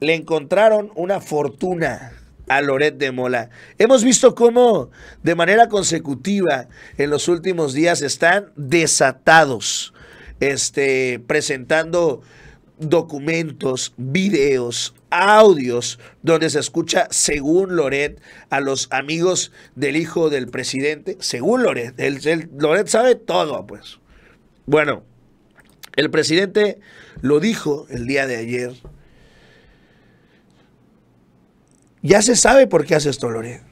le encontraron una fortuna a Loret de Mola. Hemos visto cómo de manera consecutiva en los últimos días están desatados, este, presentando documentos, videos, audios donde se escucha, según Loret, a los amigos del hijo del presidente, según Loret, Loret sabe todo, pues. Bueno, el presidente lo dijo el día de ayer Ya se sabe por qué hace esto Loret.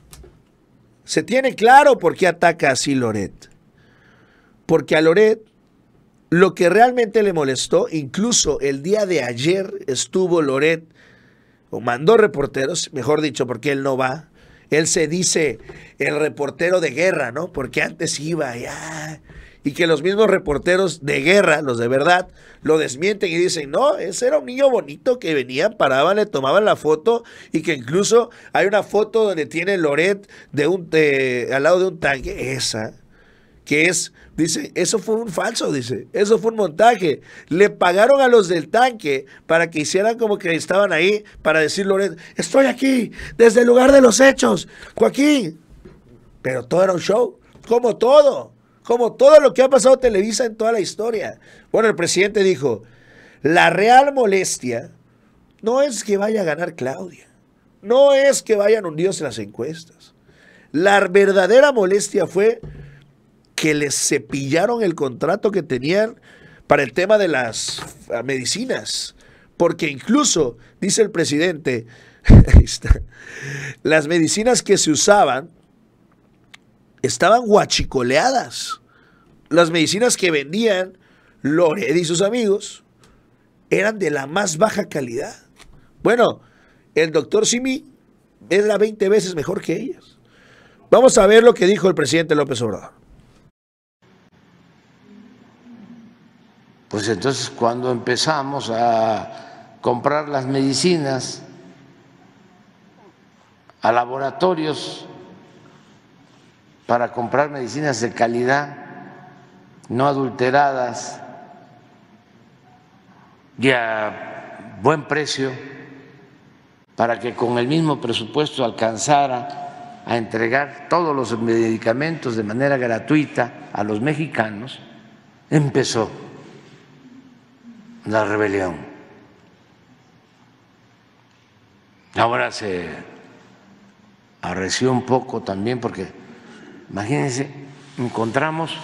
Se tiene claro por qué ataca así Loret. Porque a Loret lo que realmente le molestó, incluso el día de ayer estuvo Loret, o mandó reporteros, mejor dicho, porque él no va. Él se dice el reportero de guerra, ¿no? Porque antes iba, ya, y que los mismos reporteros de guerra, los de verdad, lo desmienten y dicen, no, ese era un niño bonito que venían, paraban, le tomaban la foto y que incluso hay una foto donde tiene Loret de un, al lado de un tanque, esa, que es, dice, eso fue un falso, dice, eso fue un montaje. Le pagaron a los del tanque para que hicieran como que estaban ahí para decir Loret, estoy aquí, desde el lugar de los hechos, Joaquín. Pero todo era un show, como todo como todo lo que ha pasado Televisa en toda la historia. Bueno, el presidente dijo, la real molestia no es que vaya a ganar Claudia, no es que vayan hundidos las encuestas. La verdadera molestia fue que les cepillaron el contrato que tenían para el tema de las medicinas. Porque incluso, dice el presidente, las medicinas que se usaban estaban guachicoleadas. Las medicinas que vendían Lored y sus amigos eran de la más baja calidad. Bueno, el doctor Simi era 20 veces mejor que ellas. Vamos a ver lo que dijo el presidente López Obrador. Pues entonces cuando empezamos a comprar las medicinas a laboratorios para comprar medicinas de calidad, no adulteradas y a buen precio, para que con el mismo presupuesto alcanzara a entregar todos los medicamentos de manera gratuita a los mexicanos, empezó la rebelión. Ahora se arreció un poco también porque Imagínense, encontramos,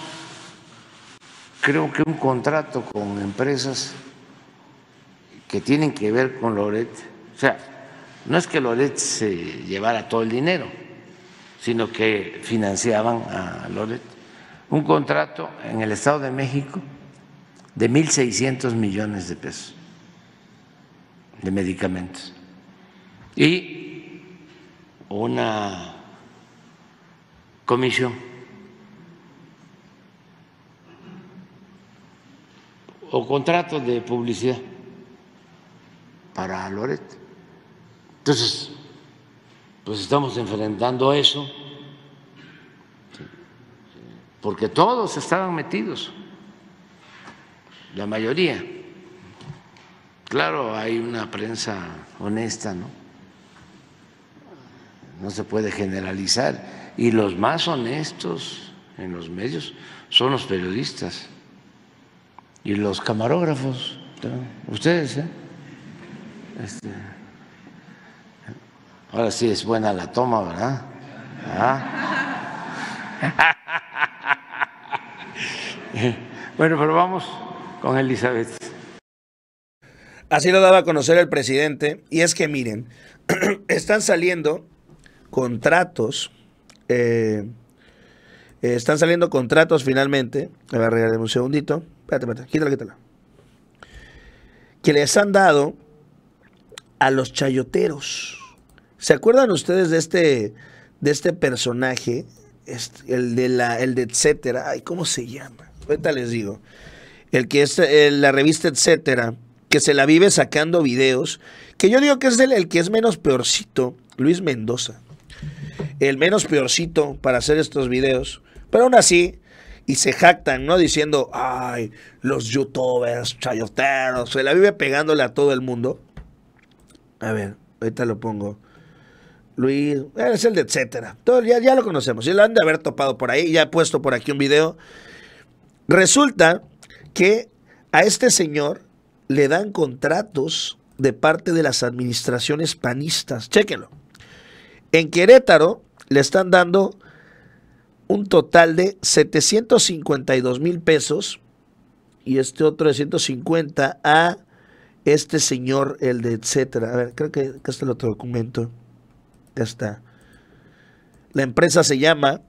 creo que un contrato con empresas que tienen que ver con Loret. O sea, no es que Loret se llevara todo el dinero, sino que financiaban a Loret. Un contrato en el Estado de México de 1.600 millones de pesos de medicamentos. Y una comisión. O contrato de publicidad para Loret. Entonces, pues estamos enfrentando eso, porque todos estaban metidos, la mayoría. Claro, hay una prensa honesta, ¿no? No se puede generalizar y los más honestos en los medios son los periodistas y los camarógrafos, ustedes, ¿eh? Este, ahora sí es buena la toma, ¿verdad? ¿Ah? bueno, pero vamos con Elizabeth. Así lo daba a conocer el presidente, y es que miren, están saliendo contratos eh, eh, están saliendo contratos finalmente. A regalar un segundito. Espérate, espérate, quítala, quítala. Que les han dado a los chayoteros. ¿Se acuerdan ustedes de este, de este personaje? el de la, el de etcétera. Ay, ¿cómo se llama? Ahorita les digo. El que es eh, la revista etcétera, que se la vive sacando videos, que yo digo que es el que es menos peorcito, Luis Mendoza el menos peorcito para hacer estos videos, pero aún así, y se jactan, ¿no? Diciendo, ay, los youtubers, chayoteros, se la vive pegándole a todo el mundo. A ver, ahorita lo pongo. Luis, es el de etcétera. Todo, ya, ya lo conocemos. Ya lo han de haber topado por ahí. Ya he puesto por aquí un video. Resulta que a este señor le dan contratos de parte de las administraciones panistas. Chéquenlo. En Querétaro le están dando un total de 752 mil pesos y este otro de 150 a este señor, el de etcétera. A ver, creo que acá está el otro documento. Ya está. La empresa se llama.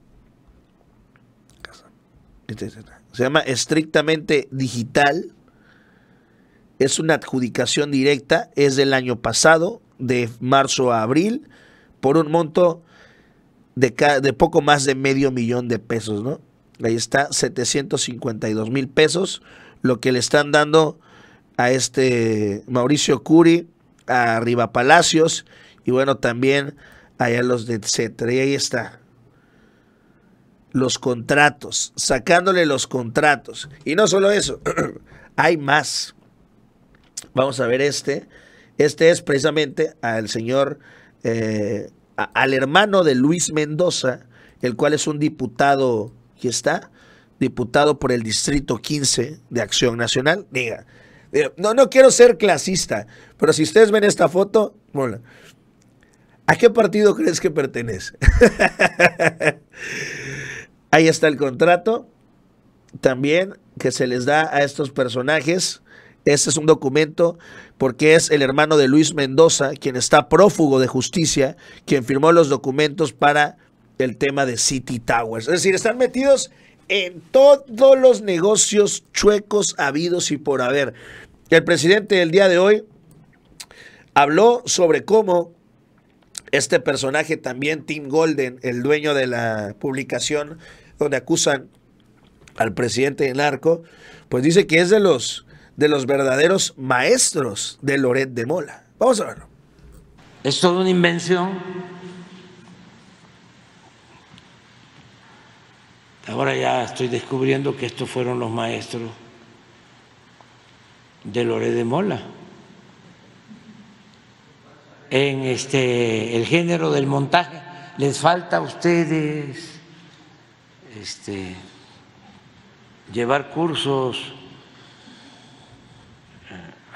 Se llama estrictamente digital. Es una adjudicación directa. Es del año pasado, de marzo a abril, por un monto de, de poco más de medio millón de pesos, ¿no? Ahí está, 752 mil pesos, lo que le están dando a este Mauricio Curi, a Riva Palacios y bueno, también allá los de etcétera. Y ahí está. Los contratos, sacándole los contratos. Y no solo eso, hay más. Vamos a ver este. Este es precisamente al señor, eh, al hermano de Luis Mendoza, el cual es un diputado, aquí está, diputado por el Distrito 15 de Acción Nacional. Diga, no, no quiero ser clasista, pero si ustedes ven esta foto, ¿A qué partido crees que pertenece? Ahí está el contrato también que se les da a estos personajes. Este es un documento porque es el hermano de Luis Mendoza, quien está prófugo de justicia, quien firmó los documentos para el tema de City Towers. Es decir, están metidos en todos los negocios chuecos habidos y por haber. El presidente del día de hoy habló sobre cómo este personaje también, Tim Golden, el dueño de la publicación donde acusan al presidente de narco, pues dice que es de los, de los verdaderos maestros de Loret de Mola. Vamos a verlo. Es toda una invención. Ahora ya estoy descubriendo que estos fueron los maestros de Loret de Mola en este, el género del montaje. Les falta a ustedes este, llevar cursos,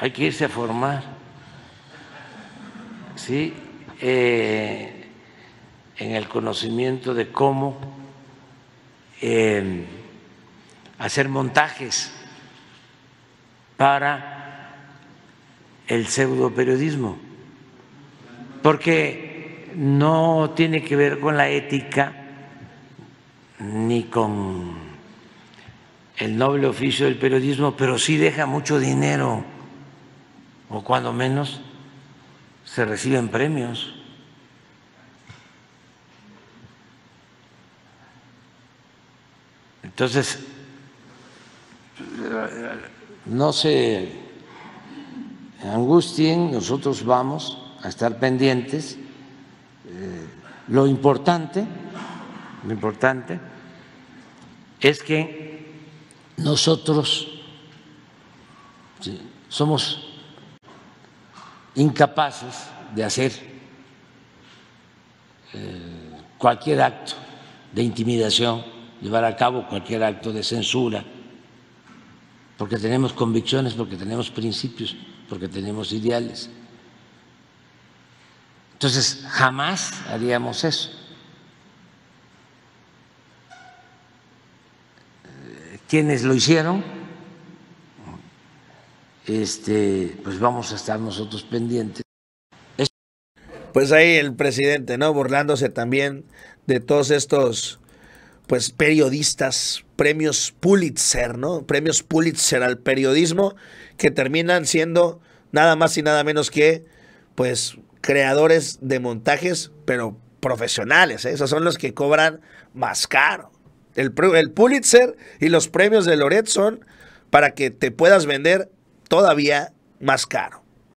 hay que irse a formar, ¿sí? Eh, en el conocimiento de cómo eh, hacer montajes para el pseudo periodismo porque no tiene que ver con la ética ni con el noble oficio del periodismo, pero sí deja mucho dinero, o cuando menos se reciben premios. Entonces, no se angustien, nosotros vamos a estar pendientes. Eh, lo importante, lo importante es que nosotros somos incapaces de hacer eh, cualquier acto de intimidación, llevar a cabo cualquier acto de censura, porque tenemos convicciones, porque tenemos principios, porque tenemos ideales. Entonces, jamás haríamos eso. Quienes lo hicieron, este, pues vamos a estar nosotros pendientes. Pues ahí el presidente, ¿no? Burlándose también de todos estos, pues, periodistas, premios Pulitzer, ¿no? Premios Pulitzer al periodismo que terminan siendo nada más y nada menos que, pues, creadores de montajes, pero profesionales. ¿eh? Esos son los que cobran más caro. El, el Pulitzer y los premios de Loret son para que te puedas vender todavía más caro.